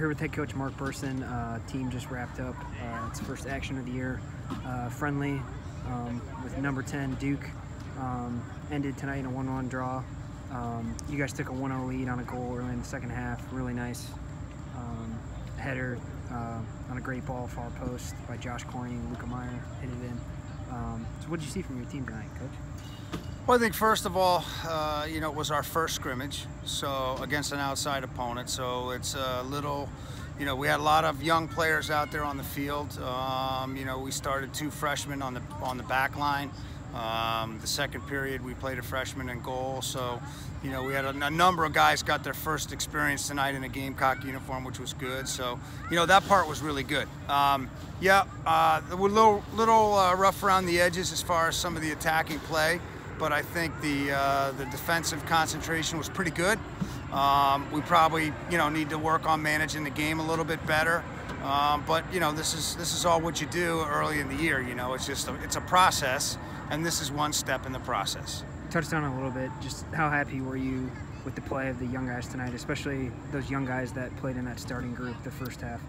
Here with head coach Mark Berson. Uh, team just wrapped up uh, its first action of the year. Uh, friendly um, with number 10 Duke. Um, ended tonight in a 1-1 draw. Um, you guys took a 1-0 lead on a goal early in the second half. Really nice um, header uh, on a great ball, far post by Josh Corning. Luca Meyer hit it in. Um, so what did you see from your team tonight, coach? Well, I think first of all, uh, you know, it was our first scrimmage, so against an outside opponent. So it's a little, you know, we had a lot of young players out there on the field. Um, you know, we started two freshmen on the on the back line. Um, the second period, we played a freshman in goal. So, you know, we had a, a, number of guys got their first experience tonight in a Gamecock uniform, which was good. So, you know, that part was really good. Um, yeah, uh, we're a little, little uh, rough around the edges as far as some of the attacking play, but I think the uh, the defensive concentration was pretty good. Um, we probably, you know, need to work on managing the game a little bit better. Um, but you know, this is this is all what you do early in the year. You know, it's just a, it's a process and this is one step in the process. Touched on a little bit, just how happy were you with the play of the young guys tonight, especially those young guys that played in that starting group the first half?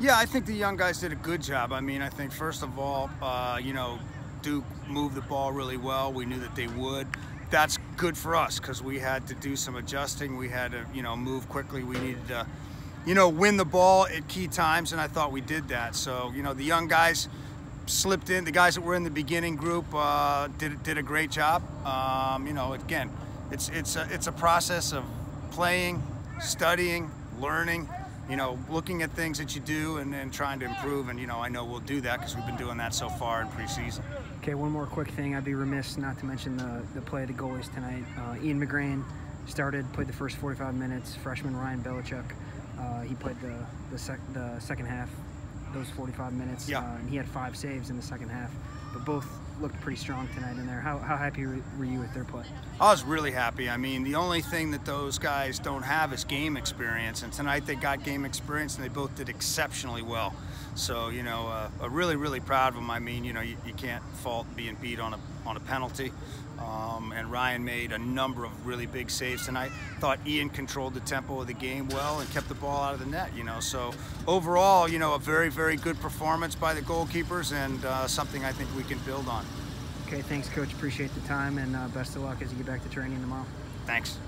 Yeah, I think the young guys did a good job. I mean, I think first of all, uh, you know, Duke moved the ball really well. We knew that they would. That's good for us because we had to do some adjusting. We had to, you know, move quickly. We needed to, you know, win the ball at key times, and I thought we did that. So, you know, the young guys slipped in. The guys that were in the beginning group uh, did did a great job. Um, you know, again, it's it's a, it's a process of playing, studying, learning. You know, looking at things that you do and then trying to improve. And you know, I know we'll do that because we've been doing that so far in preseason. Okay, one more quick thing. I'd be remiss not to mention the the play of the goalies tonight. Uh, Ian McGrain started, played the first 45 minutes. Freshman Ryan Belichuk, uh, he played the the, sec the second half those 45 minutes. Yeah. Uh, and he had five saves in the second half. But both looked pretty strong tonight in there. How, how happy were you with their play? I was really happy. I mean, the only thing that those guys don't have is game experience. And tonight they got game experience and they both did exceptionally well. So, you know, uh, really, really proud of them. I mean, you know, you, you can't fault being beat on a, on a penalty. Um, and Ryan made a number of really big saves tonight. Thought Ian controlled the tempo of the game well and kept the ball out of the net. You know, so overall, you know, a very, very good performance by the goalkeepers and uh, something I think we can build on. Okay, thanks, Coach. Appreciate the time and uh, best of luck as you get back to training tomorrow. Thanks.